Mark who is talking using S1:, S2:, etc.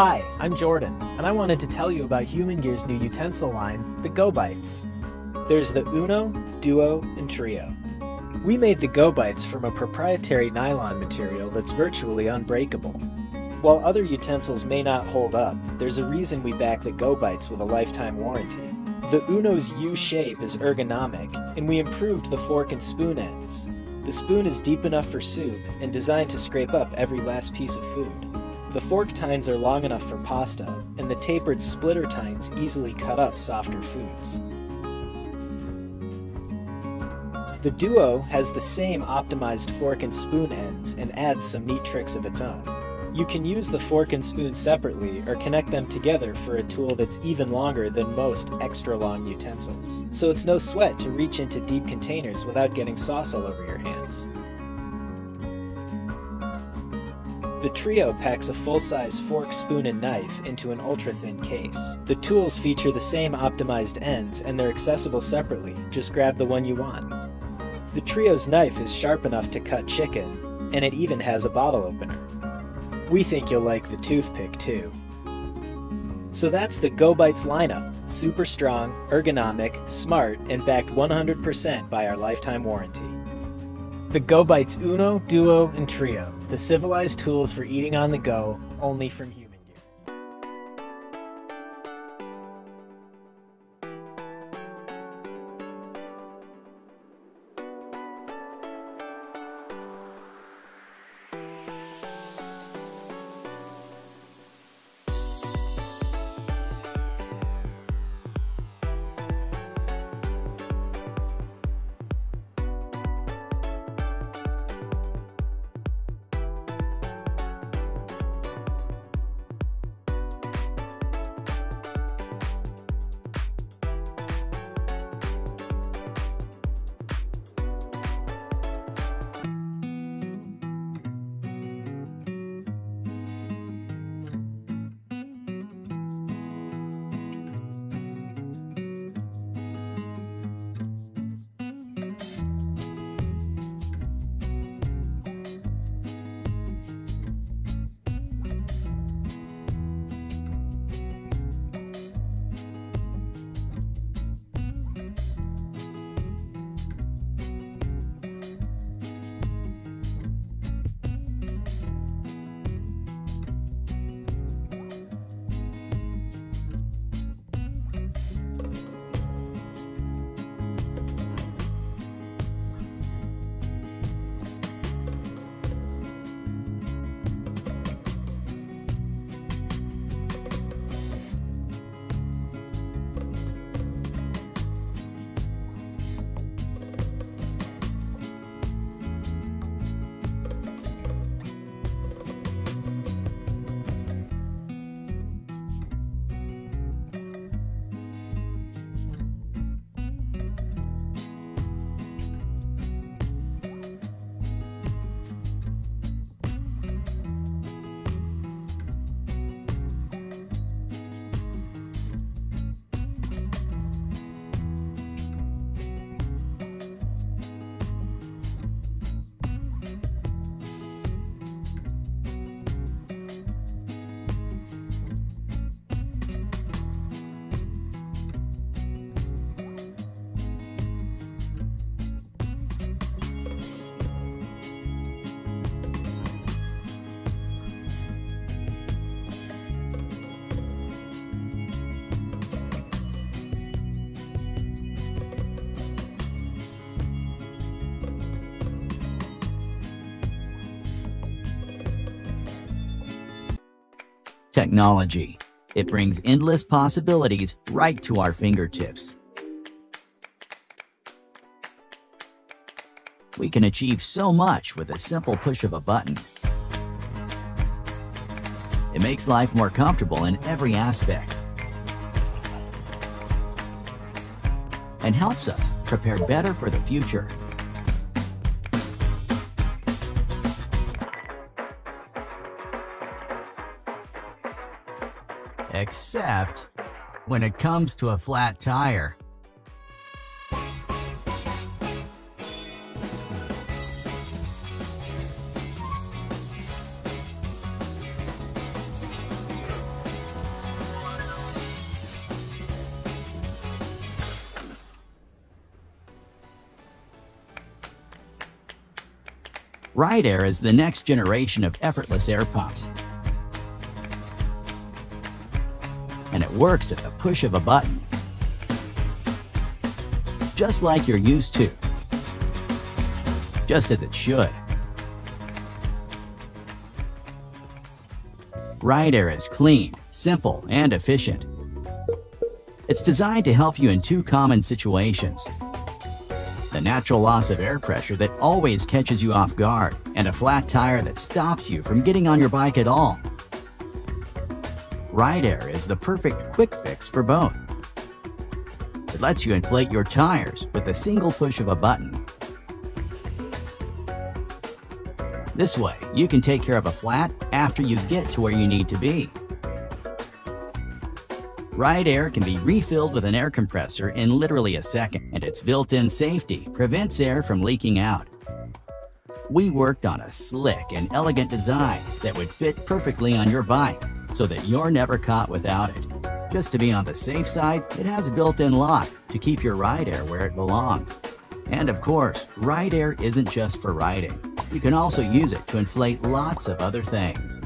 S1: Hi, I'm Jordan, and I wanted to tell you about humangear's new utensil line, the GoBites. There's the Uno, Duo, and Trio. We made the GoBites from a proprietary nylon material that's virtually unbreakable. While other utensils may not hold up, there's a reason we back the GoBites with a lifetime warranty. The Uno's U shape is ergonomic, and we improved the fork and spoon ends. The spoon is deep enough for soup and designed to scrape up every last piece of food. The fork tines are long enough for pasta, and the tapered splitter tines easily cut up softer foods. The Duo has the same optimized fork and spoon ends and adds some neat tricks of its own. You can use the fork and spoon separately or connect them together for a tool that's even longer than most extra long utensils. So it's no sweat to reach into deep containers without getting sauce all over your hands. The Trio packs a full-size fork, spoon, and knife into an ultra-thin case. The tools feature the same optimized ends and they're accessible separately, just grab the one you want. The Trio's knife is sharp enough to cut chicken, and it even has a bottle opener. We think you'll like the toothpick too. So that's the GoBites lineup. Super strong, ergonomic, smart, and backed 100% by our lifetime warranty. The GoBites Uno, Duo, and Trio, the civilized tools for eating on the go, only from Human
S2: Technology. It brings endless possibilities right to our fingertips. We can achieve so much with a simple push of a button. It makes life more comfortable in every aspect and helps us prepare better for the future. except when it comes to a flat tire. RideAir is the next generation of effortless air pumps. Works at the push of a button. Just like you're used to. Just as it should. RideAir is clean, simple, and efficient. It's designed to help you in two common situations. The natural loss of air pressure that always catches you off guard, and a flat tire that stops you from getting on your bike at all. RideAir is the perfect quick fix for both. It lets you inflate your tires with a single push of a button This way, you can take care of a flat after you get to where you need to be. RideAir can be refilled with an air compressor in literally a second, and its built-in safety prevents air from leaking out. We worked on a slick and elegant design that would fit perfectly on your bike so that you're never caught without it. Just to be on the safe side, it has a built-in lock to keep your RideAir where it belongs. And of course, RideAir isn't just for riding. You can also use it to inflate lots of other things.